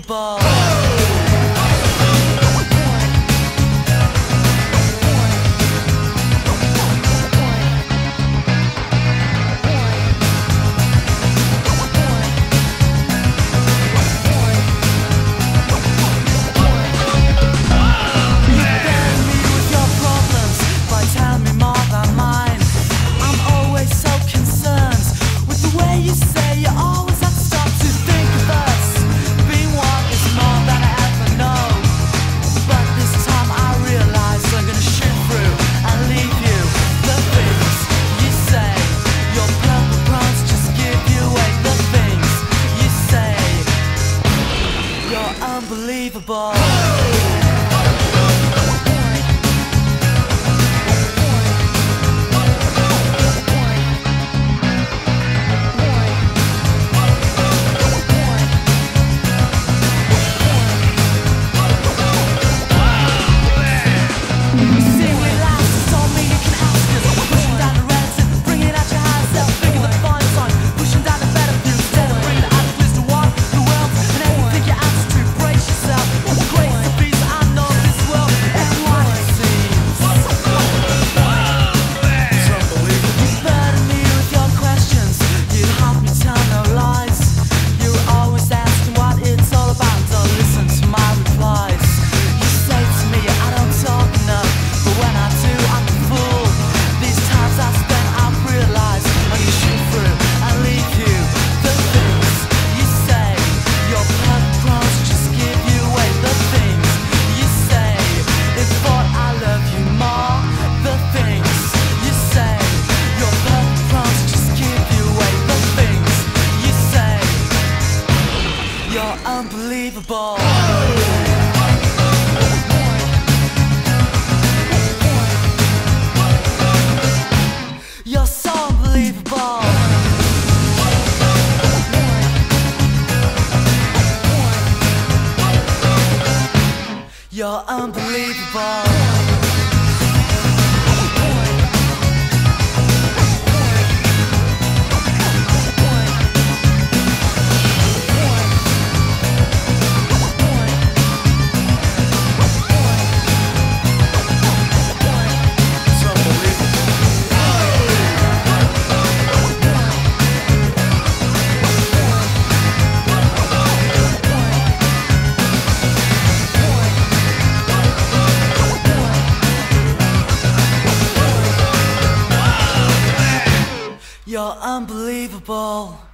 Unbelievable. You unbelievable. Unbelievable. You're so unbelievable. You're unbelievable. You're unbelievable.